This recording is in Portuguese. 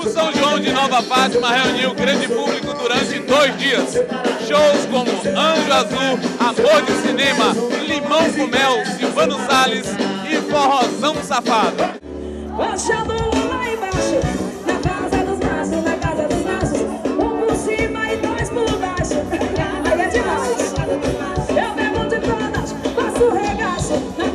O São João de Nova Fátima reuniu grande público durante dois dias. Shows como Anjo Azul, Amor de Cinema, Limão com Mel, Silvano Salles e Forrozão Safado. Baixando lá embaixo, na casa dos maços, na casa dos maços, um por cima e dois por baixo. Aí é demais. Eu bebo de todas, faço regaço.